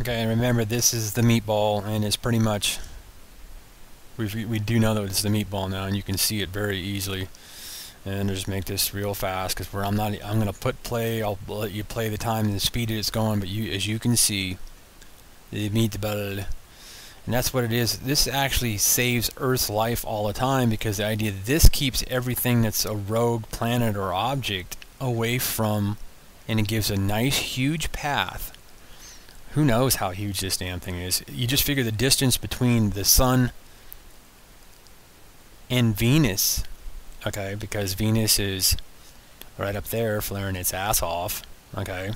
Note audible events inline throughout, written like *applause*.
Okay, and remember this is the meatball, and it's pretty much we we do know that it's the meatball now, and you can see it very easily. And just make this real fast because I'm not, I'm gonna put play. I'll let you play the time and the speed it's going, but you, as you can see, the meatball, and that's what it is. This actually saves Earth's life all the time because the idea this keeps everything that's a rogue planet or object away from, and it gives a nice huge path who knows how huge this damn thing is. You just figure the distance between the sun and Venus, okay, because Venus is right up there flaring its ass off, okay.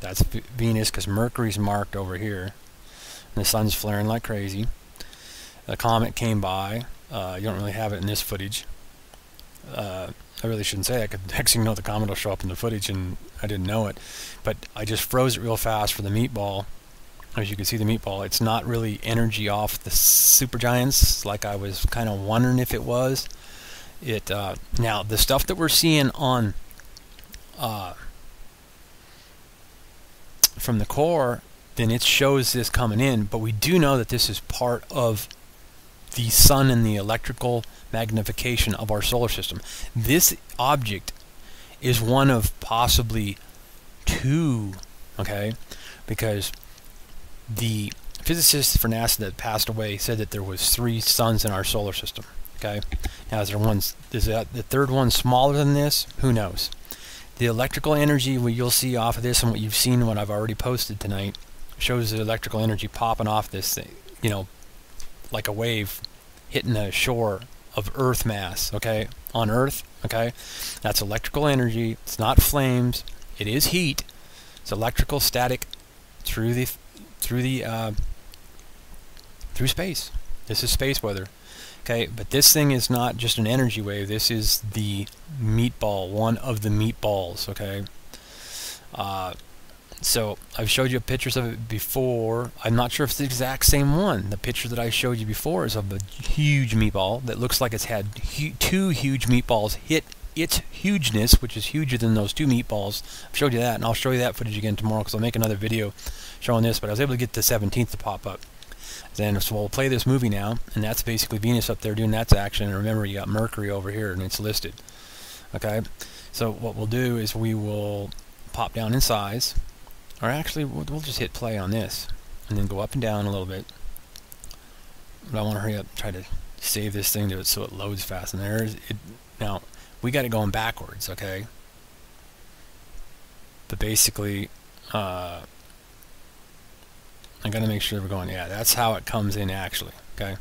That's v Venus because Mercury's marked over here. And the sun's flaring like crazy. A comet came by. Uh, you don't really have it in this footage. Uh, I really shouldn't say that because *laughs* next thing you know the comet will show up in the footage and I didn't know it. But I just froze it real fast for the meatball. As you can see the meatball, it's not really energy off the supergiants like I was kind of wondering if it was. It uh, Now, the stuff that we're seeing on uh, from the core, then it shows this coming in, but we do know that this is part of the sun and the electrical magnification of our solar system. This object is one of possibly two, okay? Because the physicist for NASA that passed away said that there was three suns in our solar system, okay? Now, is there one, is that the third one smaller than this? Who knows? The electrical energy what you'll see off of this and what you've seen what I've already posted tonight shows the electrical energy popping off this thing, you know, like a wave hitting the shore of Earth mass, okay, on Earth, okay? That's electrical energy. It's not flames. It is heat. It's electrical static through the through the uh, through space. This is space weather. Okay, but this thing is not just an energy wave. This is the meatball, one of the meatballs. Okay. Uh, so I've showed you pictures of it before. I'm not sure if it's the exact same one. The picture that I showed you before is of a huge meatball that looks like it's had hu two huge meatballs hit its hugeness, which is huger than those two meatballs. I've showed you that, and I'll show you that footage again tomorrow because I'll make another video showing this. But I was able to get the 17th to pop up. Then so we'll play this movie now, and that's basically Venus up there doing that action. And remember, you got Mercury over here, and it's listed. Okay, so what we'll do is we will pop down in size. Or actually, we'll, we'll just hit play on this, and then go up and down a little bit. But I want to hurry up, try to save this thing to it so it loads fast. And there's it. Now, we got it going backwards, okay? But basically, uh, I got to make sure we're going, yeah, that's how it comes in actually, okay?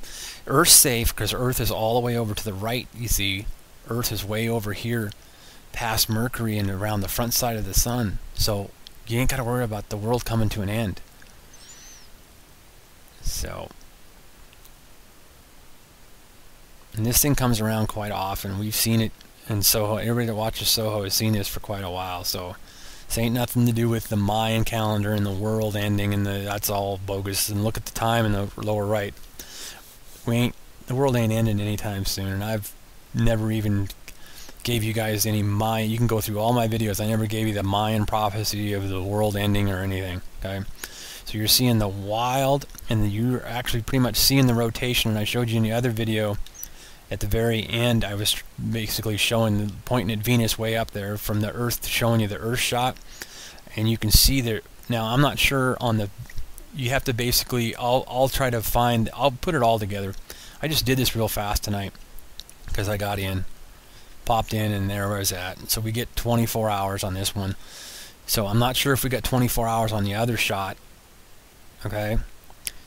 Earth's safe because Earth is all the way over to the right, you see. Earth is way over here past Mercury and around the front side of the sun. So you ain't got to worry about the world coming to an end. So, and this thing comes around quite often. We've seen it in Soho. Everybody that watches Soho has seen this for quite a while. So, this ain't nothing to do with the Mayan calendar and the world ending, and the, that's all bogus. And look at the time in the lower right. We ain't the world ain't ending anytime soon, and I've never even gave you guys any Mayan. You can go through all my videos. I never gave you the Mayan prophecy of the world ending or anything. Okay, so you're seeing the wild, and the, you're actually pretty much seeing the rotation. And I showed you in the other video. At the very end, I was basically showing, the pointing at Venus way up there from the Earth, showing you the Earth shot, and you can see there. Now I'm not sure on the. You have to basically. I'll I'll try to find. I'll put it all together. I just did this real fast tonight because I got in popped in and there I was at. So we get 24 hours on this one. So I'm not sure if we got 24 hours on the other shot. Okay.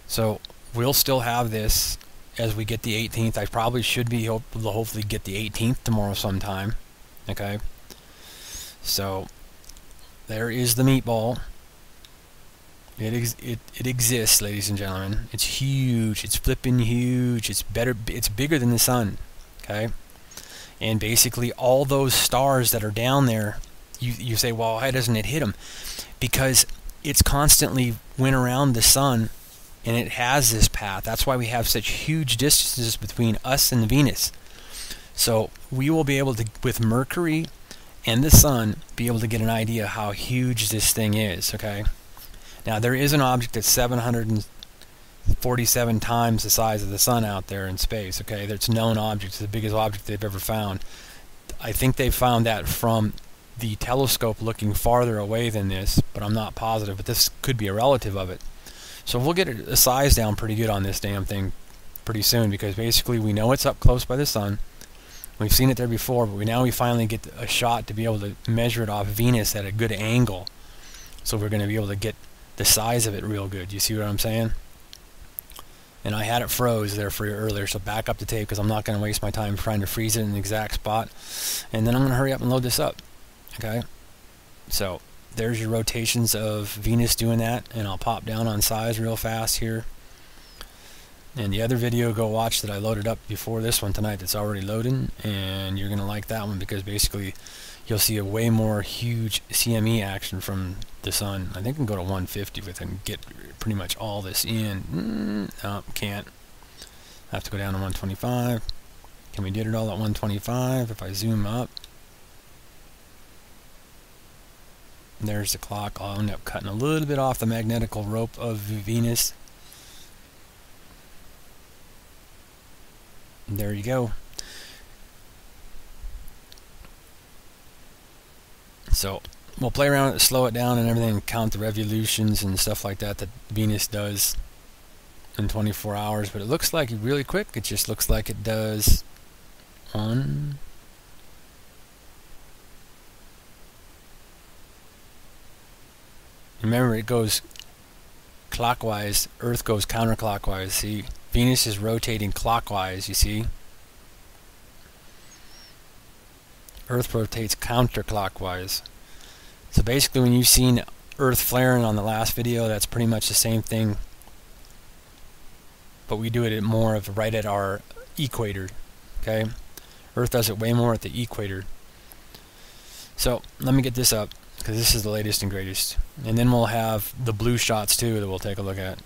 So we'll still have this as we get the 18th. I probably should be able to hopefully get the 18th tomorrow sometime. Okay. So there is the meatball. It, it it exists, ladies and gentlemen. It's huge. It's flipping huge. It's better. It's bigger than the sun. Okay and basically all those stars that are down there you, you say well why doesn't it hit them because it's constantly went around the sun and it has this path that's why we have such huge distances between us and Venus so we will be able to with Mercury and the sun be able to get an idea how huge this thing is okay Now there is an object that's 747 times the size of the sun out there in space. Okay, that's known object. It's the biggest object they've ever found. I think they found that from the telescope looking farther away than this, but I'm not positive. But this could be a relative of it. So we'll get a size down pretty good on this damn thing pretty soon because basically we know it's up close by the sun. We've seen it there before, but we now we finally get a shot to be able to measure it off Venus at a good angle. So we're going to be able to get the size of it real good. You see what I'm saying? And I had it froze there for you earlier, so back up the tape because I'm not going to waste my time trying to freeze it in the exact spot. And then I'm going to hurry up and load this up. Okay? So there's your rotations of Venus doing that, and I'll pop down on size real fast here. And the other video go watch that I loaded up before this one tonight that's already loading, and you're going to like that one because basically you'll see a way more huge CME action from the sun. I think I can go to 150 with it and get pretty much all this in. Mm, can't. I have to go down to 125. Can we get it all at 125 if I zoom up? There's the clock. I'll end up cutting a little bit off the magnetical rope of Venus. There you go. So we'll play around with it, slow it down and everything, count the revolutions and stuff like that that Venus does in 24 hours. But it looks like really quick. It just looks like it does one, Remember, it goes clockwise. Earth goes counterclockwise. See, Venus is rotating clockwise, you see. Earth rotates counterclockwise. So basically when you've seen Earth flaring on the last video, that's pretty much the same thing. But we do it more of right at our equator. Okay? Earth does it way more at the equator. So let me get this up because this is the latest and greatest. And then we'll have the blue shots too that we'll take a look at.